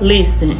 Listen,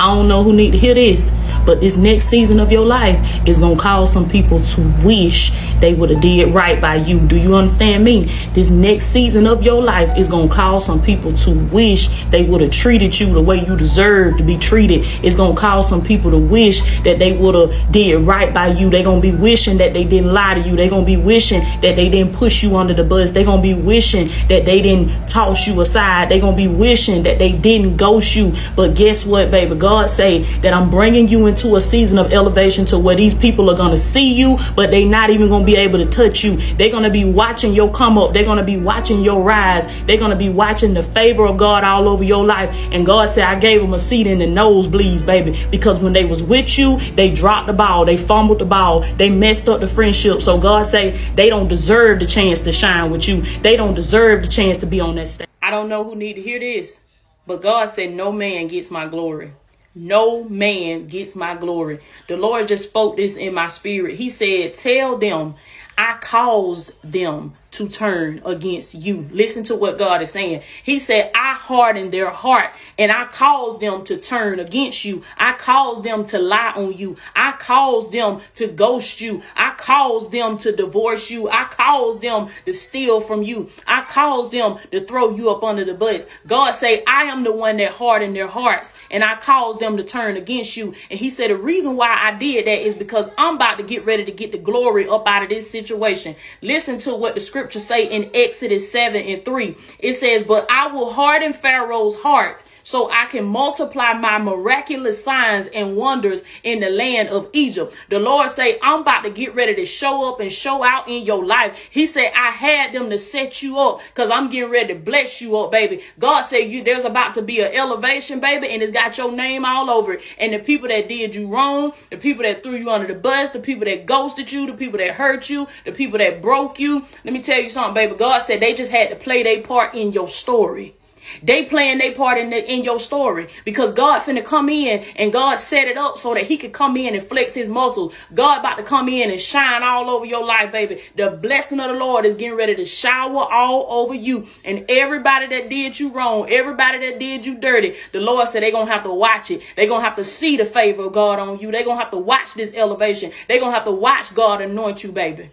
I don't know who need to hear this, but this next season of your life is gonna cause some people to wish they would have did right by you. Do you understand me? This next season of your life is gonna cause some people to wish they would have treated you the way you deserve to be treated. It's gonna cause some people to wish that they would have did right by you. They're gonna be wishing that they didn't lie to you. They're gonna be wishing that they didn't push you under the bus. They're gonna be wishing that they didn't toss you aside. They're gonna be wishing that they didn't ghost you. But guess what, baby? God say that I'm bringing you into a season of elevation to where these people are gonna see you, but they not even gonna be able to touch you. They're gonna be watching your come up. They're gonna be watching your rise. They're gonna be watching the favor of God all over your life. And God said, I gave them a seat in the nosebleeds, baby, because when they was with you, they dropped the ball, they fumbled the ball, they messed up the friendship. So God say they don't deserve the chance to shine with you. They don't deserve the chance to be on that stage. I don't know who need to hear this, but God said, no man gets my glory. No man gets my glory. The Lord just spoke this in my spirit. He said, Tell them I caused them to turn against you. Listen to what God is saying. He said, I hardened their heart and I caused them to turn against you. I caused them to lie on you. I caused them to ghost you. I caused them to divorce you. I caused them to steal from you. I caused them to throw you up under the bus. God say, I am the one that hardened their hearts and I caused them to turn against you. And he said, the reason why I did that is because I'm about to get ready to get the glory up out of this situation. Listen to what the scripture scripture say in Exodus 7 and 3. It says, But I will harden Pharaoh's heart so I can multiply my miraculous signs and wonders in the land of Egypt. The Lord say, I'm about to get ready to show up and show out in your life. He said, I had them to set you up because I'm getting ready to bless you up, baby. God said, you there's about to be an elevation, baby, and it's got your name all over it. And the people that did you wrong, the people that threw you under the bus, the people that ghosted you, the people that hurt you, the people that broke you. Let me tell you something, baby. God said they just had to play their part in your story. They playing their part in the, in your story because God finna come in and God set it up so that he could come in and flex his muscles. God about to come in and shine all over your life, baby. The blessing of the Lord is getting ready to shower all over you and everybody that did you wrong, everybody that did you dirty. The Lord said they gonna have to watch it. they gonna have to see the favor of God on you. they gonna have to watch this elevation. they gonna have to watch God anoint you, baby.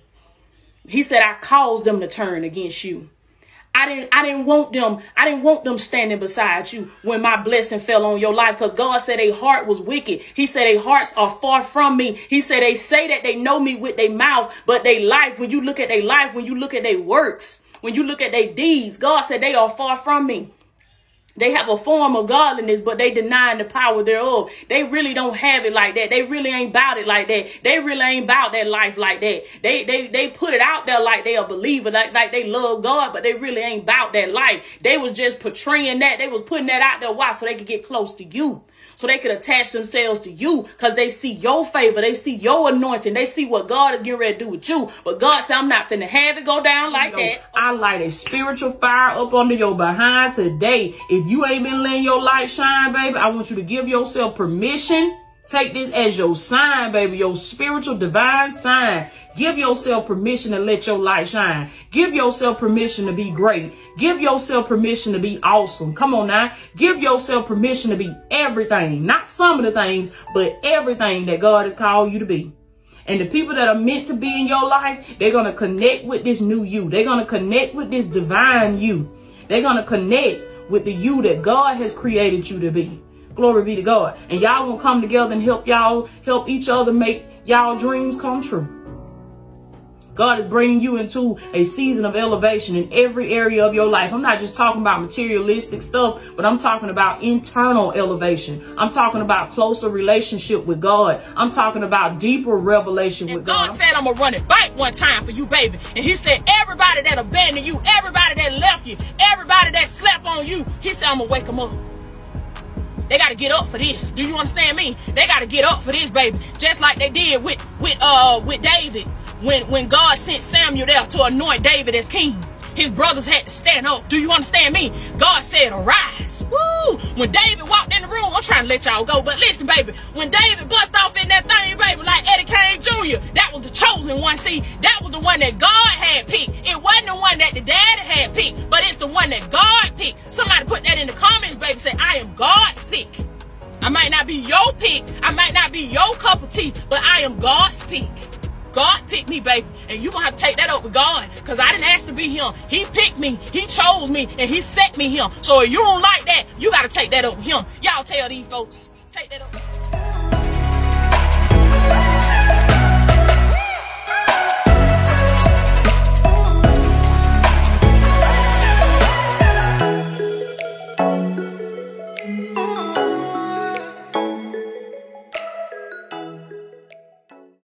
He said, I caused them to turn against you. I didn't I didn't want them I didn't want them standing beside you when my blessing fell on your life because God said a heart was wicked. He said their hearts are far from me. He said they say that they know me with their mouth, but they life when you look at their life, when you look at their works, when you look at their deeds, God said they are far from me. They have a form of godliness, but they denying the power thereof. They really don't have it like that. They really ain't about it like that. They really ain't about that life like that. They they they put it out there like they a believer, like, like they love God, but they really ain't about that life. They was just portraying that. They was putting that out there why so they could get close to you so they could attach themselves to you because they see your favor, they see your anointing, they see what God is getting ready to do with you. But God said, I'm not finna have it go down like you know, that. I light a spiritual fire up under your behind today. If you ain't been letting your light shine, baby, I want you to give yourself permission Take this as your sign, baby, your spiritual divine sign. Give yourself permission to let your light shine. Give yourself permission to be great. Give yourself permission to be awesome. Come on now. Give yourself permission to be everything. Not some of the things, but everything that God has called you to be. And the people that are meant to be in your life, they're going to connect with this new you. They're going to connect with this divine you. They're going to connect with the you that God has created you to be. Glory be to God. And y'all gonna come together and help y'all, help each other make y'all dreams come true. God is bringing you into a season of elevation in every area of your life. I'm not just talking about materialistic stuff, but I'm talking about internal elevation. I'm talking about closer relationship with God. I'm talking about deeper revelation and with God. God said I'm gonna run it back one time for you, baby. And he said, everybody that abandoned you, everybody that left you, everybody that slept on you, he said, I'm gonna wake them up. They got to get up for this. Do you understand me? They got to get up for this, baby. Just like they did with with uh with David when when God sent Samuel there to anoint David as king. His brothers had to stand up. Do you understand me? God said, arise. Woo! When David walked in the room, I'm trying to let y'all go, but listen, baby, when David bust off in that thing, baby, like Eddie Kane Jr., that was the chosen one. See, that was the one that God had picked. It wasn't the one that the daddy had picked, but it's the one that God picked. Somebody put that in the and say, I am God's pick. I might not be your pick. I might not be your cup of tea, but I am God's pick. God picked me, baby. And you're going to have to take that up with God because I didn't ask to be him. He picked me. He chose me. And he set me him. So if you don't like that, you got to take that up with him. Y'all tell these folks. Take that up